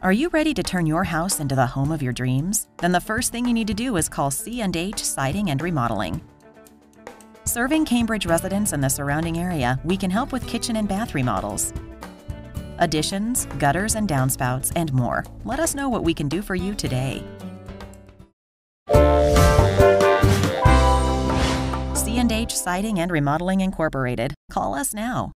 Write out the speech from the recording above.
Are you ready to turn your house into the home of your dreams? Then the first thing you need to do is call C&H Siding and Remodeling. Serving Cambridge residents and the surrounding area, we can help with kitchen and bath remodels, additions, gutters and downspouts, and more. Let us know what we can do for you today. C&H Siding and Remodeling Incorporated. Call us now.